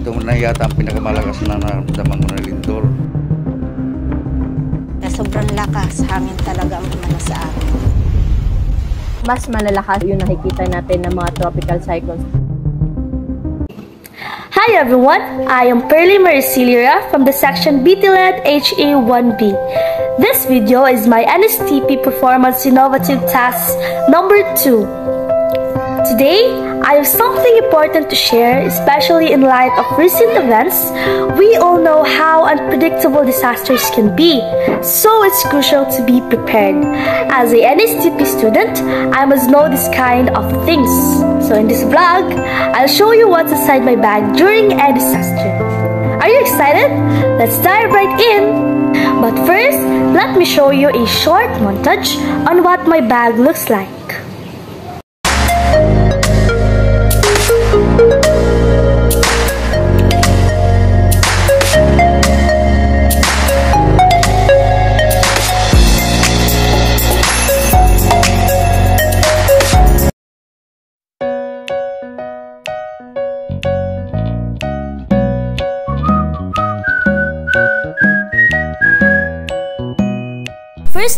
ito na yata ang pinakamalakas na naramdaman ko na lindol. Na sobrang lakas, hangin talaga ang umano sa akin. mas malalakas yung nakikita natin ng mga tropical cyclones. Hi everyone, I am Pearly Maricilira from the section BTLAD HA1B. This video is my NSTP Performance Innovative Task number 2. Today, I have something important to share, especially in light of recent events. We all know how unpredictable disasters can be, so it's crucial to be prepared. As a NSTP student, I must know this kind of things. So in this vlog, I'll show you what's inside my bag during a disaster. Are you excited? Let's dive right in! But first, let me show you a short montage on what my bag looks like.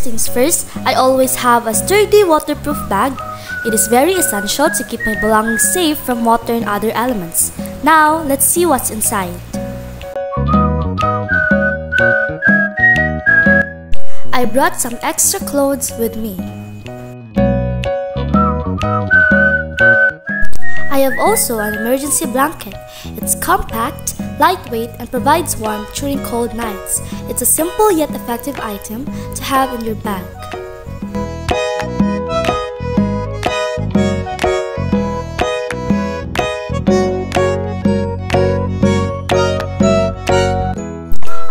Things first, I always have a sturdy waterproof bag. It is very essential to keep my belongings safe from water and other elements. Now, let's see what's inside. I brought some extra clothes with me. I have also an emergency blanket. It's compact, lightweight, and provides warmth during cold nights. It's a simple yet effective item to have in your bag.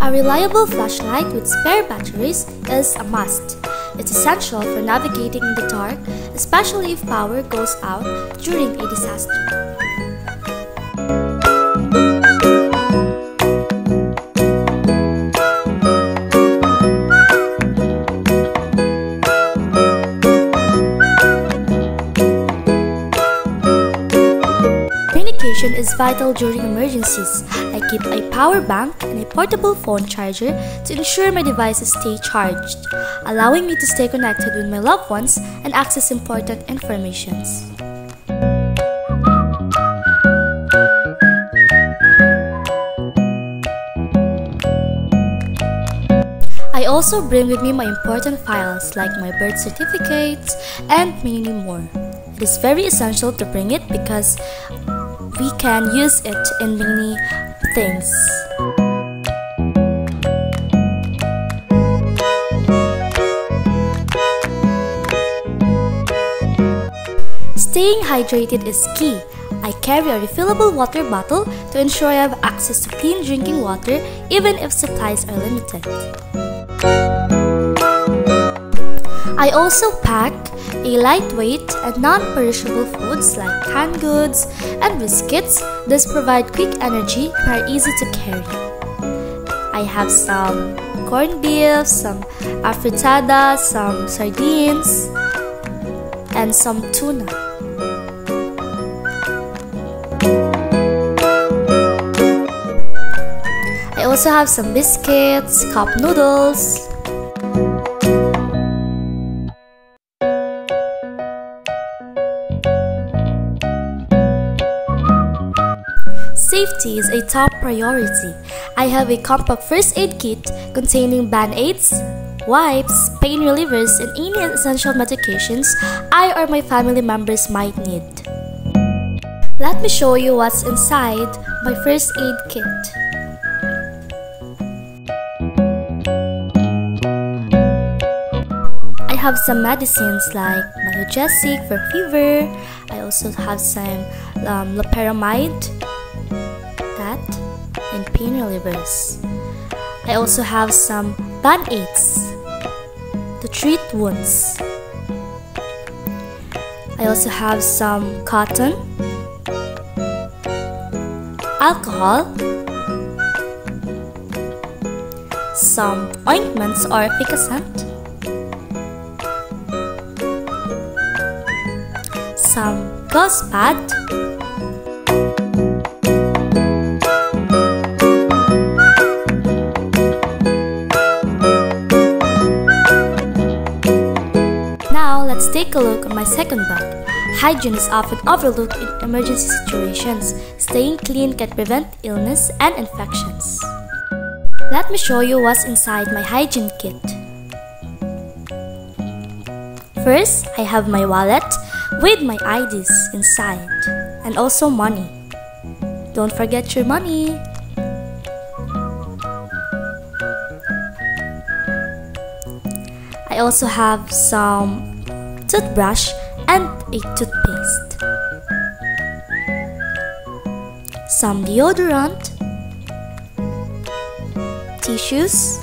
A reliable flashlight with spare batteries is a must. It's essential for navigating in the dark, especially if power goes out during a disaster. Communication is vital during emergencies. I keep a power bank and a portable phone charger to ensure my devices stay charged, allowing me to stay connected with my loved ones and access important informations. I also bring with me my important files like my birth certificates and many more. It is very essential to bring it because we can use it in many things. Staying hydrated is key. I carry a refillable water bottle to ensure I have access to clean drinking water even if supplies are limited. I also pack a lightweight and non-perishable foods like canned goods and biscuits. This provide quick energy and are easy to carry. I have some corned beef, some afritada, some sardines, and some tuna. I also have some biscuits, cup noodles, Safety is a top priority. I have a compact first aid kit containing band-aids, wipes, pain relievers, and any essential medications I or my family members might need. Let me show you what's inside my first aid kit. I have some medicines like Malogesic for fever. I also have some um, loperamide, and pain relievers. I also have some band-aids to treat wounds. I also have some cotton, alcohol, some ointments or Efficascent, some gauze pad, Hygiene is often overlooked in emergency situations. Staying clean can prevent illness and infections. Let me show you what's inside my hygiene kit. First, I have my wallet with my IDs inside and also money. Don't forget your money. I also have some toothbrush and a toothpaste. Some deodorant, tissues,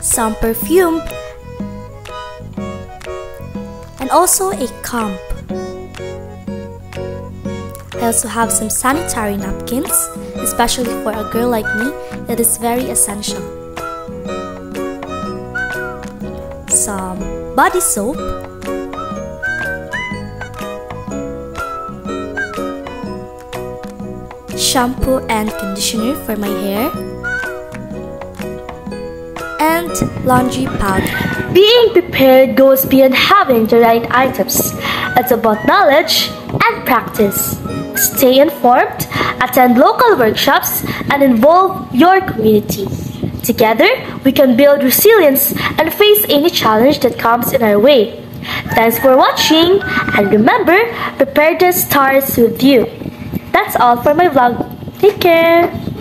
some perfume, and also a comb. I also have some sanitary napkins, especially for a girl like me, it is very essential. Body soap, shampoo and conditioner for my hair, and laundry powder. Being prepared goes beyond having the right items. It's about knowledge and practice. Stay informed, attend local workshops, and involve your community. Together, we can build resilience and face any challenge that comes in our way. Thanks for watching, and remember, preparedness starts with you. That's all for my vlog. Take care!